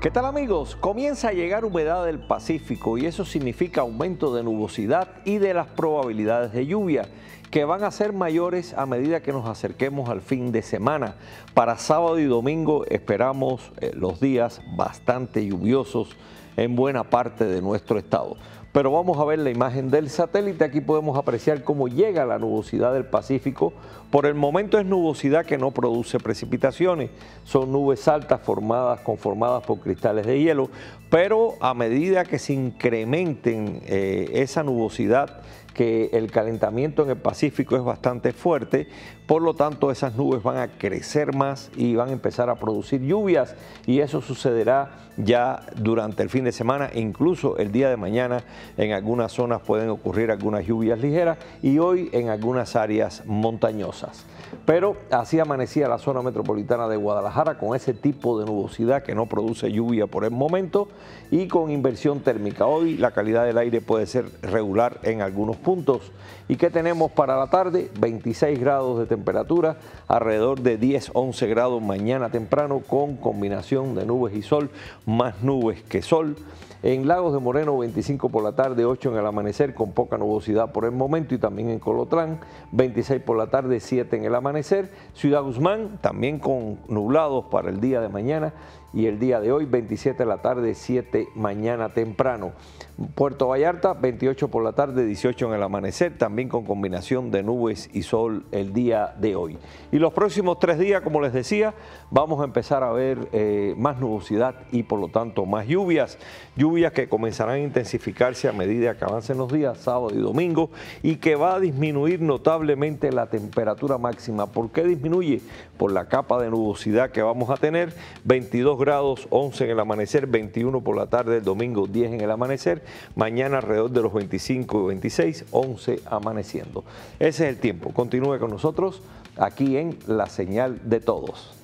¿Qué tal amigos? Comienza a llegar humedad del Pacífico y eso significa aumento de nubosidad y de las probabilidades de lluvia que van a ser mayores a medida que nos acerquemos al fin de semana. Para sábado y domingo esperamos eh, los días bastante lluviosos en buena parte de nuestro estado. Pero vamos a ver la imagen del satélite. Aquí podemos apreciar cómo llega la nubosidad del Pacífico. Por el momento es nubosidad que no produce precipitaciones. Son nubes altas formadas, conformadas por cristales de hielo. Pero a medida que se incrementen eh, esa nubosidad, que el calentamiento en el Pacífico es bastante fuerte, por lo tanto esas nubes van a crecer más y van a empezar a producir lluvias y eso sucederá ya durante el fin de semana, incluso el día de mañana en algunas zonas pueden ocurrir algunas lluvias ligeras y hoy en algunas áreas montañosas. Pero así amanecía la zona metropolitana de Guadalajara con ese tipo de nubosidad que no produce lluvia por el momento y con inversión térmica. Hoy la calidad del aire puede ser regular en algunos puntos. ¿Y qué tenemos para la tarde? 26 grados de temperatura, alrededor de 10-11 grados mañana temprano con combinación de nubes y sol, más nubes que sol. En Lagos de Moreno 25 por la tarde, 8 en el amanecer con poca nubosidad por el momento y también en Colotlán 26 por la tarde, 7 en el amanecer. Ciudad Guzmán también con nublados para el día de mañana y el día de hoy 27 de la tarde, 7 mañana temprano. Puerto Vallarta 28 por la tarde, 18 en el amanecer, también con combinación de nubes y sol el día de hoy. Y los próximos tres días, como les decía, vamos a empezar a ver eh, más nubosidad y por lo tanto más lluvias, lluvias que comenzarán a intensificarse a medida que avancen los días, sábado y domingo, y que va a disminuir notablemente la temperatura máxima. ¿Por qué disminuye? Por la capa de nubosidad que vamos a tener, 22 grados, 11 en el amanecer, 21 por la tarde, el domingo 10 en el amanecer, mañana alrededor de los 25 y 26, 11 amaneciendo. Ese es el tiempo. Continúe con nosotros aquí en La Señal de Todos.